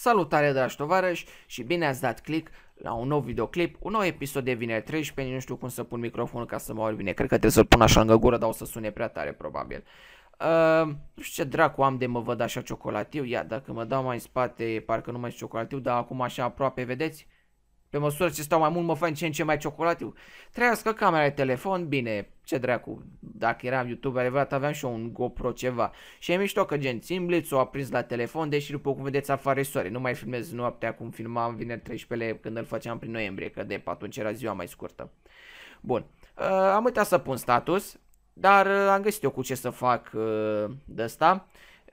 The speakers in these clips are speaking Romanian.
Salutare dragi tovarăși și bine ați dat click la un nou videoclip, un nou episod de vineri 13, nu știu cum să pun microfonul ca să mă aud bine, cred că trebuie să-l pun așa lângă gură, dar o să sune prea tare probabil. Uh, nu știu ce dracu am de mă văd așa ciocolatiu, ia dacă mă dau mai în spate parcă nu mai sunt ciocolatiu, dar acum așa aproape, vedeți? Pe măsură ce stau mai mult mă fac ce în ce mai ciocolatiu. Trească camera de telefon, bine, ce dracu, dacă eram YouTube adevărat aveam și eu un GoPro ceva. Și e mișto că gen țin blitz o aprins la telefon, deși după cum vedeți afară soare. Nu mai filmez noaptea cum filmam vineri 13 când îl făceam prin noiembrie, că de atunci era ziua mai scurtă. Bun, uh, am uitat să pun status, dar uh, am găsit eu cu ce să fac uh, de asta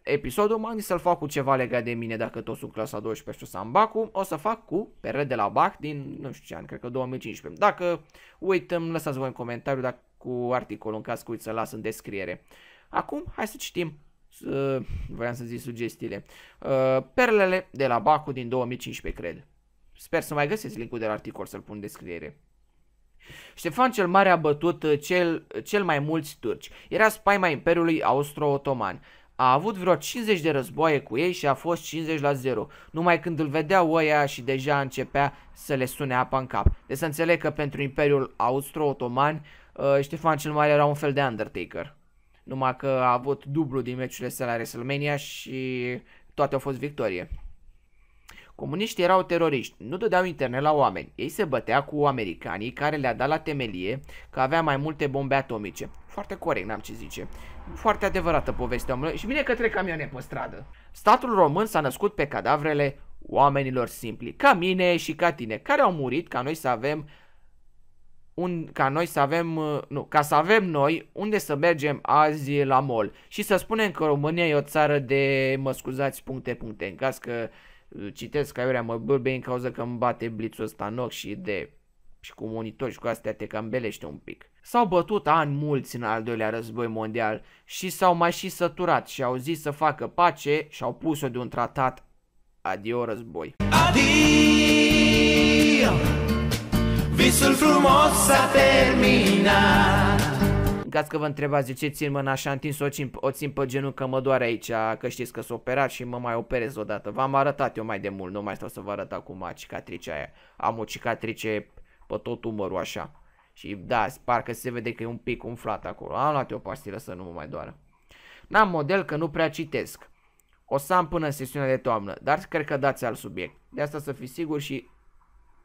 episodul m-am să-l fac cu ceva legat de mine dacă tot sunt clasa 12 și să am bacul, o să fac cu PR de la BAC din, nu știu ce an, cred că 2015. Dacă uităm, lăsați voi în comentariu dacă cu articolul în caz că uit să las în descriere. Acum, hai să citim, uh, vreau să zic sugestiile, uh, perlele de la Bacu din 2015, cred. Sper să mai găsesc linkul de la articol să-l pun în descriere. Ștefan cel Mare a bătut uh, cel, cel mai mulți turci. Era spaima Imperiului Austro-Otoman. A avut vreo 50 de războaie cu ei și a fost 50 la 0. Numai când îl vedeau ăia și deja începea să le sune apa în cap. Deci să înțeleg că pentru Imperiul Austro-Otoman uh, Ștefan cel Mare era un fel de Undertaker. Numai că a avut dublu din meciurile sale la WrestleMania și toate au fost victorie. Comuniștii erau teroriști, nu dădeau internet la oameni. Ei se bătea cu americanii care le-a dat la temelie că avea mai multe bombe atomice. Foarte corect, n-am ce zice. Foarte adevărată povestea omului și bine că trec camioane pe stradă. Statul român s-a născut pe cadavrele oamenilor simpli, ca mine și ca tine, care au murit ca noi să avem un, ca noi să avem, uh, nu, ca să avem noi unde să mergem azi la mall și să spunem că România e o țară de, mă scuzați, puncte, puncte, în caz că uh, citesc ca iurea mă bâlbe în cauza că îmi bate blițul ăsta în ochi și de și cu monitor și cu astea te cam belește un pic. S-au bătut ani mulți în al doilea război mondial și s-au mai și săturat și au zis să facă pace și au pus-o de un tratat adio război. Adio, visul frumos s-a terminat. În caz că vă întrebați de ce țin mâna așa întins o țin, o țin pe genunchi că mă doare aici, că știți că s-a operat și mă mai operez odată. V-am arătat eu mai de mult, nu mai stau să vă arăt acum cicatricea aia. Am o cicatrice pe tot umărul așa. Și da, parcă se vede că e un pic umflat acolo. Am luat eu o pastilă să nu mă mai doară. N-am model că nu prea citesc. O să am până în sesiunea de toamnă, dar cred că dați alt subiect. De asta să fiți sigur și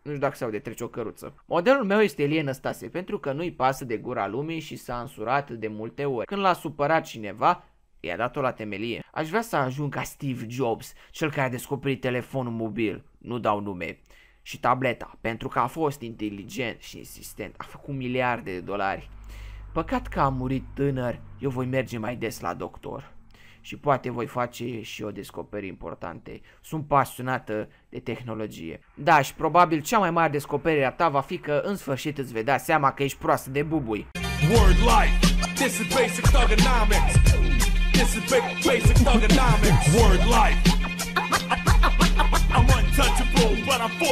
nu știu dacă se aude, trece o căruță. Modelul meu este Elie Năstase, pentru că nu-i pasă de gura lumii și s-a însurat de multe ori. Când l-a supărat cineva, i-a dat-o la temelie. Aș vrea să ajung ca Steve Jobs, cel care a descoperit telefonul mobil. Nu dau nume și tableta, pentru că a fost inteligent și insistent, a făcut miliarde de dolari. Păcat că a murit tânăr, eu voi merge mai des la doctor. Și poate voi face și o descoperire importante. Sunt pasionată de tehnologie. Da, și probabil cea mai mare descoperire a ta va fi că în sfârșit îți vei da seama că ești proastă de bubui. Word life. This is basic thugonomics. This is basic thugonomics. Word life.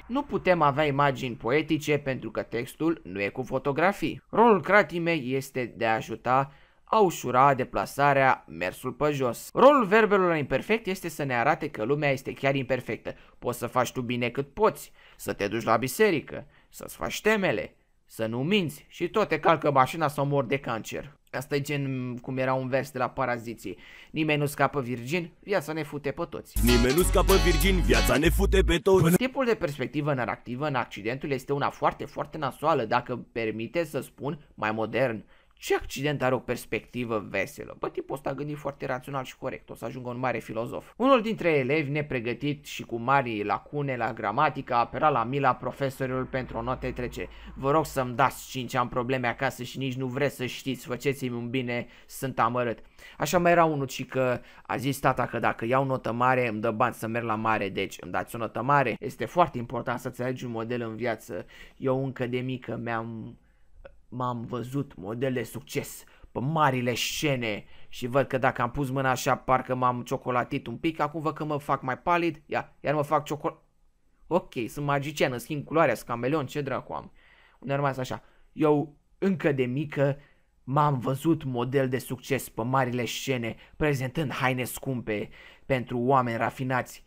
Nu putem avea imagini poetice pentru că textul nu e cu fotografii. Rolul cratimei este de a ajuta a ușura deplasarea, mersul pe jos. Rolul verbelor imperfect este să ne arate că lumea este chiar imperfectă. Poți să faci tu bine cât poți, să te duci la biserică, să-ți faci temele, să nu minți și tot te calcă mașina sau mor de cancer. Asta e gen cum era un vers de la paraziții. Nimeni nu scapă virgin, viața ne fute pe toți. Nimeni nu scapă virgin, viața ne fute pe toți. Tipul de perspectivă narrativă în accidentul este una foarte, foarte nasoală, dacă permite să spun mai modern. Ce accident are o perspectivă veselă? Bă, tipul ăsta a gândit foarte rațional și corect, o să ajungă un mare filozof. Unul dintre elevi nepregătit și cu mari lacune la gramatică a aperat la mila profesorul pentru o notă trece. Vă rog să-mi dați 5 am probleme acasă și nici nu vreți să știți, faceți-mi un bine, sunt amărât. Așa mai era unul și că a zis tata că dacă iau notă mare îmi dă bani să merg la mare, deci îmi dați o notă mare. Este foarte important să-ți alegi un model în viață. Eu încă de mică mi-am m-am văzut modele succes pe marile scene și văd că dacă am pus mâna așa parcă m-am ciocolatit un pic, acum văd că mă fac mai palid, ia, iar mă fac ciocolat. Ok, sunt magician, îmi schimb culoarea, sunt cameleon, ce dracu am. Unde rămas așa, eu încă de mică m-am văzut model de succes pe marile scene, prezentând haine scumpe pentru oameni rafinați.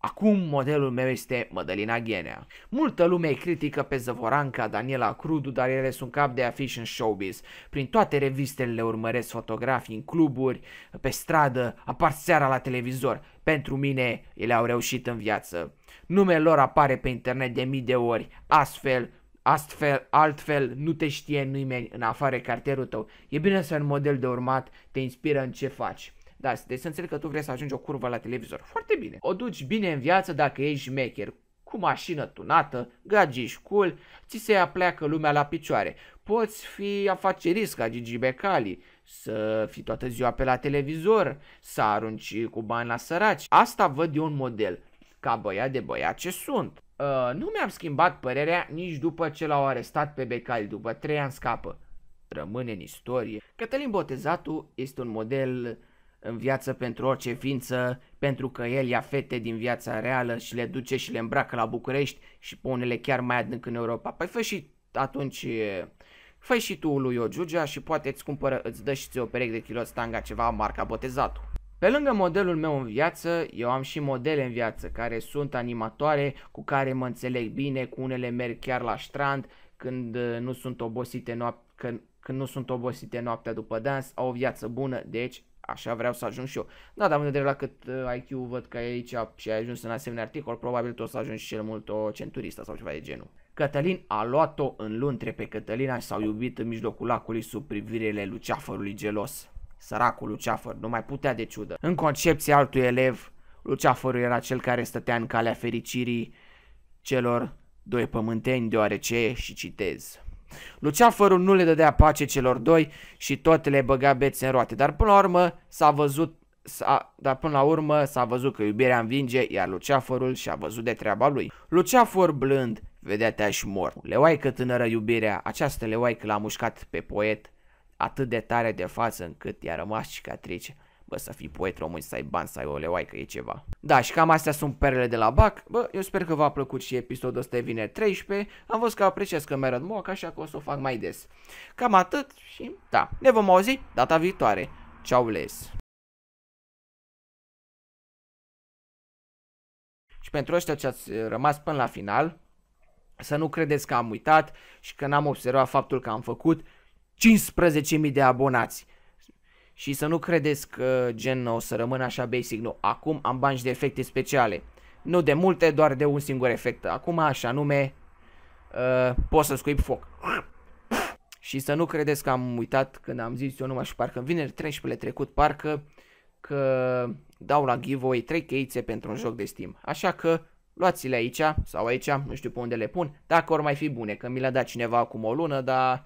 Acum modelul meu este Mădălina Ghenea. Multă lume critică pe Zăvoranca, Daniela Crudu, dar ele sunt cap de afiș în showbiz. Prin toate revistele le urmăresc fotografii în cluburi, pe stradă, apar seara la televizor. Pentru mine, ele au reușit în viață. Numele lor apare pe internet de mii de ori, astfel Astfel, altfel, nu te știe nimeni în afară cartierul tău. E bine să ai un model de urmat, te inspiră în ce faci. Da, deci să înțeleg că tu vrei să ajungi o curvă la televizor. Foarte bine. O duci bine în viață dacă ești șmecher, cu mașină tunată, gagiși cool, ți se apleacă lumea la picioare. Poți fi afacerist ca Gigi Becali, să fii toată ziua pe la televizor, să arunci cu bani la săraci. Asta văd eu un model, ca băiat de băiat ce sunt. Uh, nu mi-am schimbat părerea nici după ce l-au arestat pe Becali, după trei ani scapă. Rămâne în istorie. Cătălin Botezatu este un model în viață pentru orice ființă, pentru că el ia fete din viața reală și le duce și le îmbracă la București și pe unele chiar mai adânc în Europa. Păi fă și atunci, fă și tu lui o Giugea și poate îți cumpără, îți dă și ți o pereche de kilot stanga ceva marca botezatul. Pe lângă modelul meu în viață, eu am și modele în viață care sunt animatoare, cu care mă înțeleg bine, cu unele merg chiar la strand când nu sunt obosite noapte, când, când nu sunt obosite noaptea după dans, au o viață bună, deci așa vreau să ajung și eu. Da, dar în vedere la cât uh, IQ văd că e aici și ai ajuns în asemenea articol, probabil tu o să ajungi și cel mult o centuristă sau ceva de genul. Cătălin a luat-o în luntre pe Cătălina și s-au iubit în mijlocul lacului sub privirile luceafărului gelos. Săracul luceafăr nu mai putea de ciudă. În concepția altui elev, luceafărul era cel care stătea în calea fericirii celor doi pământeni deoarece, și citez, Luceafărul nu le dădea pace celor doi și tot le băga bețe în roate, dar până la urmă s-a văzut dar până la urmă s-a văzut că iubirea învinge, iar Luceafărul și-a văzut de treaba lui. Luceafăr blând vedea te-aș mor. Leoaică tânără iubirea, această leoaică l-a mușcat pe poet atât de tare de față încât i-a rămas cicatrice. Bă, să fii poet român, să ai bani, să ai o leoaică, e ceva. Da, și cam astea sunt perele de la BAC. Bă, eu sper că v-a plăcut și episodul ăsta de vineri 13. Am văzut că apreciez că mi-arăt moc, așa că o să o fac mai des. Cam atât și da, ne vom auzi data viitoare. Ciao, les! Și pentru ăștia ce ați rămas până la final, să nu credeți că am uitat și că n-am observat faptul că am făcut 15.000 de abonați. Și să nu credeți că gen o să rămână așa basic, nu. Acum am bani de efecte speciale. Nu de multe, doar de un singur efect. Acum așa nume uh, pot să scuip foc. Și să nu credeți că am uitat când am zis eu numai și parcă vineri 13 trecut, parcă că dau la giveaway 3 cheițe pentru un joc de Steam. Așa că luați-le aici sau aici, nu știu pe unde le pun, dacă or mai fi bune, că mi le-a dat cineva acum o lună, dar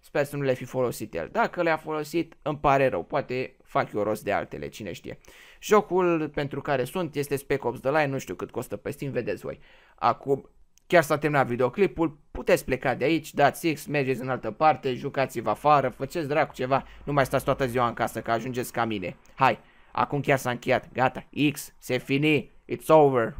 Sper să nu le fi folosit el. Dacă le-a folosit, îmi pare rău. Poate fac eu rost de altele, cine știe. Jocul pentru care sunt este Spec Ops The Line, nu știu cât costă pe Steam, vedeți voi. Acum, chiar s-a terminat videoclipul, puteți pleca de aici, dați X, mergeți în altă parte, jucați-vă afară, faceți dracu ceva, nu mai stați toată ziua în casă că ajungeți ca mine. Hai, acum chiar s-a încheiat, gata, X, se fini, it's over.